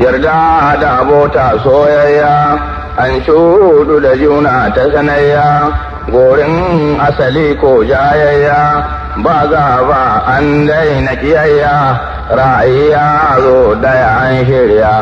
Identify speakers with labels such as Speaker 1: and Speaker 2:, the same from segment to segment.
Speaker 1: yarda da abota soyayya an shudu da juna ta sanayya. Gorin asali ko jayayya ba ba an daina kiyayya. Ra'ayya zo ɗaya an shirya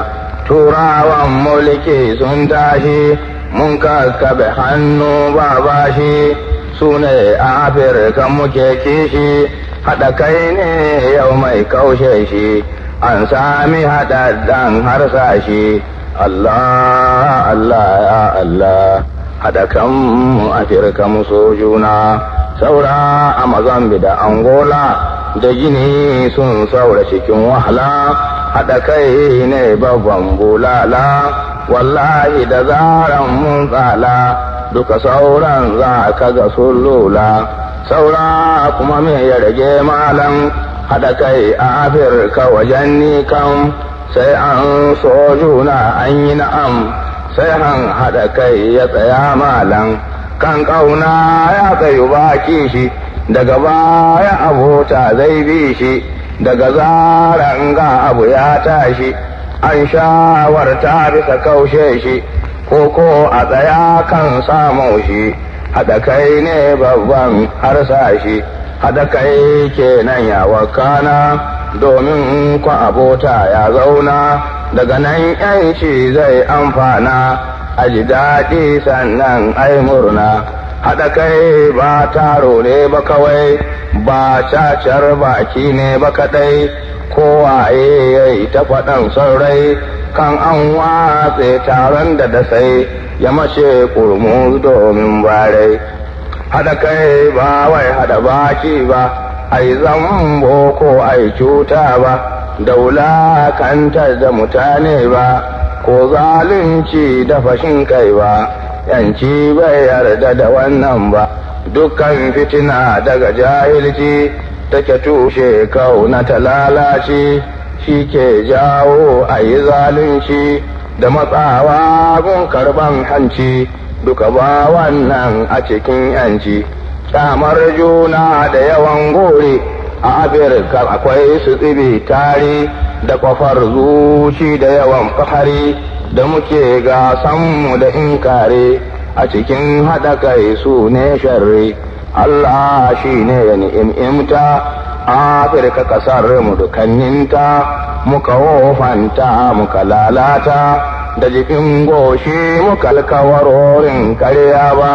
Speaker 1: turawan mulki sun tashi. Mun kakkabe hannu ba bashi su ne afirka muke kishi. Haɗa kai ne yau mai kaushe shi. An sami haɗaɗɗen harsashi. Allah Allah ya Allah. Haɗa kanmu afirka mu so juna. Saura a mazambi da angola da gini sun saura cikin wahala. Haɗa kai ne babban bulala. Wallahi da zaran mun tsala duka sauran za ka ga sun lula. Saura kuma me ya rage malam? Haɗa kai a afirka wajen ni kan sai an so juna an yi na'am. Sai han haɗa kai ya tsaya malam kan ƙauna ya tsayu baki shi. Daga baya abota zai bi shi. Daga zaran ga abu ya tashi an shawarta bisa kaushe shi. Ko ko a tsaya kan samu shi. Haɗa kai ne babban harsa shi. Haɗa kai kenan ya wakana domin kwa abota ya zauna. Daga nan yanci zai amfana a ji daɗi sannan ai murna. Haɗa kai ba taro ne ba kawai ba cacar baki ne ba kaɗai. Kowaye ya yi ta faɗan saurai kan an watse taron da da sai ya mace kurmu domin barai. Haɗa kai ba wai haɗa baki ba ai zambo ko ai cuta ba daula kantar da mutane ba ko zalunci da fashin kai ba yanci bai yarda da wannan ba. Dukkan fitina daga jahilci take tushe ƙauna ta lalace shi ke jawo a yi zalunci da matsawa gun karɓan hanci. Duka ba wannan a cikin yanci. Kyamar juna da yawan gore a afirka akwai su tsibi tare da kwafar zuci da yawan fahari da muke gasanmu da inkare a cikin haɗa kai su ne sharri. Allah shi ne ya ni'imta. Afirka ƙasar mu dukanninta muka wofanta muka lalata. Da jikin goshi muka alkawarorin karya ba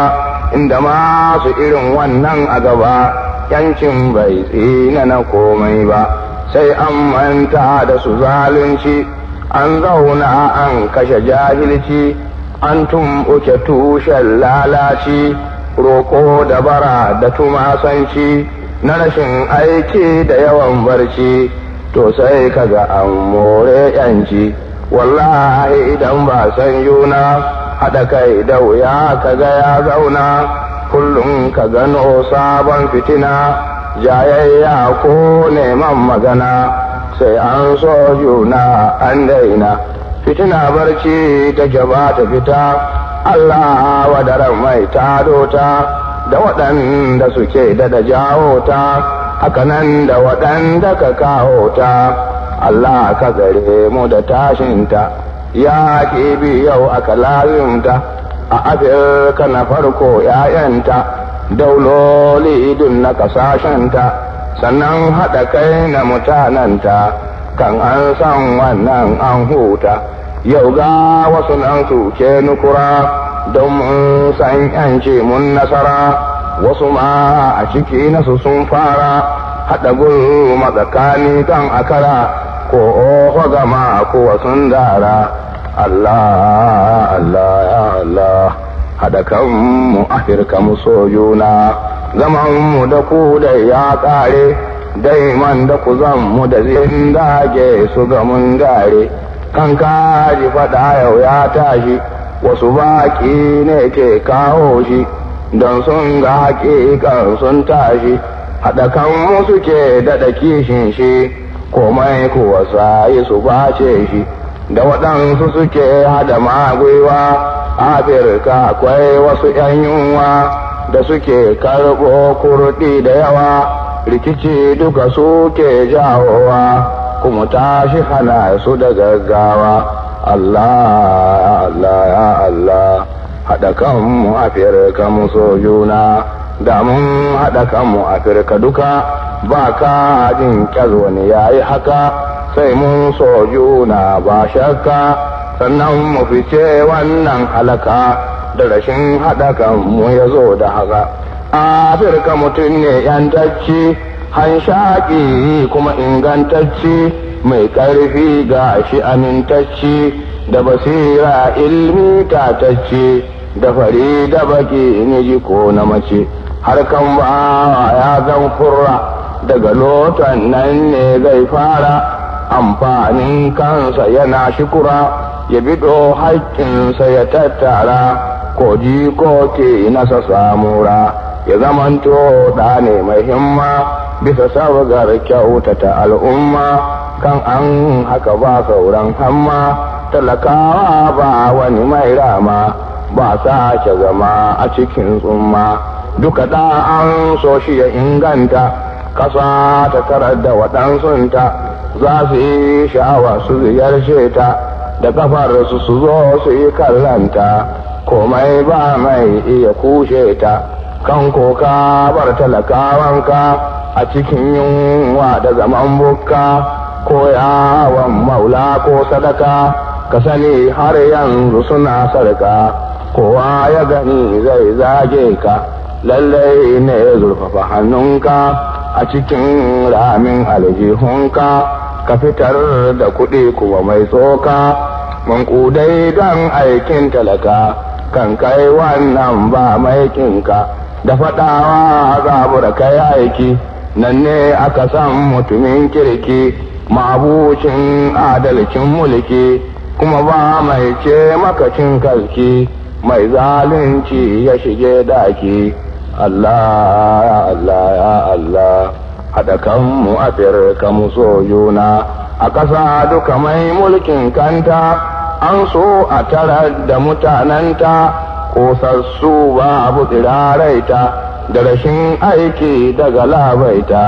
Speaker 1: inda masu irin wannan a gaba yancin bai tsina na komai ba. Sai an manta da su zalunci an zauna an kashe jahilci an tumɓuke tushen lalaci roƙo da bara da tumasanci na rashin aiki da yawan barci. To sai kaga an more yanci. Wallahi idan ba san yuna haɗa kai da wuya kaga ya zauna. Kullum ka gano sabon fitina jayayya ko neman magana. Sai an so juna an daina. Fitina barci ta gaba ta fita. Allah wadaran mai tado ta da waɗanda suke da da jawo ta. Hakanan da waɗanda ka kawo ta. Allah ka gare mu da tashinta ya bi yau aka layunta a afirka na farko ‘ya'yanta dauloli dun na ƙasashenta sannan haɗa kai na mutananta kan an san wannan an huta yau ga wasu nan suke nukura don mun san ‘yanci mun nasara wasu ma a ciki nasu sun fara haɗa gulma tsakani kan akara ko gama ko sun dara. Allah Allah ya Allah. Haɗa kanmu afirka mu so juna. Zaman mu da ku da ya ƙare. Daiman da ku mu da zin dage su ga mun dare kan kaji faɗa yau ya tashi wasu baƙi ne ke kawo shi. Don sun ga haƙiƙan sun tashi haɗa kanmu suke daɗa kishin shi. Komai kuwa sayi su bace shi. Da waɗansu suke hada magwiwa afirka akwai wasu ‘yan yunwa da suke karɓo kurɗi da yawa. Rikici duka suke jawowa kuma tashi hana su da gaggawa. Allah Allah ya Allah haɗa kanmu afirka mu so juna. Da mun haɗa kanmu afirka duka ba ka jin wani ya yi haka sai mun so juna ba shakka. Sannan mu fice wannan halaka da rashin haɗa kanmu ya zo da haka. Afirka mutum ne yantacci hanshaƙi kuma ingantacci mai ƙarfi ga shi amintacci da basira ilmi tatacce da fari da baki ji ko na mace. Harkan ba ya zan furra daga lotan nan ne zai fara amfanin kansa yana shikura ya bido haƙƙinsa ya tattara ko ji ko ke nasa samura. Ya zamanto da ne mai himma bisa sabgar kyautata al'umma. Kan an haka ba sauran hamma talakawa ba wani mai rama ba sake zama a cikin tsumma. Duka da an so shi ya inganta ƙasa ta tarar da waɗansunta. Za su yi sha'awa su ziyarce ta da kafar su su zo su yi kallanta komai ba mai iya kushe ta. Kan koka bar talakawanka a cikin yunwa da zaman bukka. Ko yawon maula ko sadaka ka sani har yanzu suna sarka kowa ya gani zai zage ka lallai ne zurfafa hannunka. A cikin ramin aljihunka ka fitar da kuɗi kuma mai tsoka. Mankudai don aikin talaka kan kai wannan ba maikinka. Da faɗawa zabura kai aiki nan ne aka san mutumin kirki mabucin adalcin mulki. Kuma ba mai ce makacin kalki mai zalunci ya shige daki Allah ya Allah ya Allah haɗa kanmu afirka mu so juna. A ƙasa duka mai mulkin kanta an so a tarar da mutanenta. Kosassu babu tsiraraita da rashin aiki daga labaita.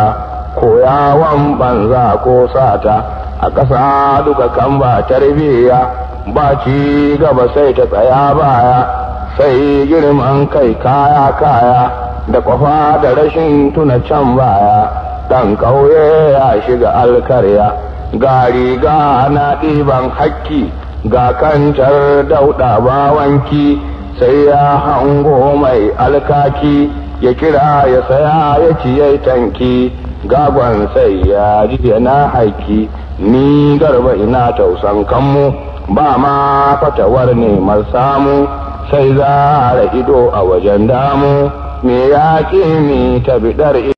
Speaker 1: Ko yawon banza ko sata a ƙasa duka kan ba tarbiyya. Ba ci gaba sai ta tsaya baya sai girman kai kaya kaya da kwafa da rashin tuna can baya. Ɗan ƙauye ya shiga alkarya. Ga riga na ɗiban hakki ga kantar dauɗa bawanki sai ya hango mai alkaki ya kira ya saya ya ciye tanki. Gagon sai ya ji na haiki ni garba ina tausan kanmu ba ma fatawar neman samu. Sai za ido a wajen damu me ya ni ta